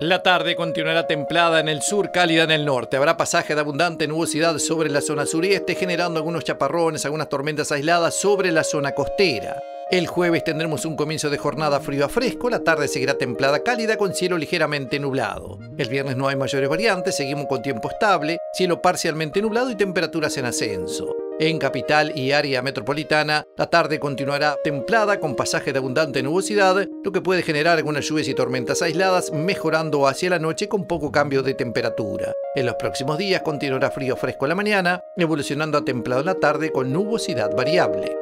La tarde continuará templada en el sur, cálida en el norte. Habrá pasaje de abundante nubosidad sobre la zona sureste, generando algunos chaparrones, algunas tormentas aisladas sobre la zona costera. El jueves tendremos un comienzo de jornada frío a fresco, la tarde seguirá templada cálida con cielo ligeramente nublado. El viernes no hay mayores variantes, seguimos con tiempo estable, cielo parcialmente nublado y temperaturas en ascenso. En capital y área metropolitana, la tarde continuará templada con pasaje de abundante nubosidad, lo que puede generar algunas lluvias y tormentas aisladas, mejorando hacia la noche con poco cambio de temperatura. En los próximos días continuará frío fresco a la mañana, evolucionando a templado en la tarde con nubosidad variable.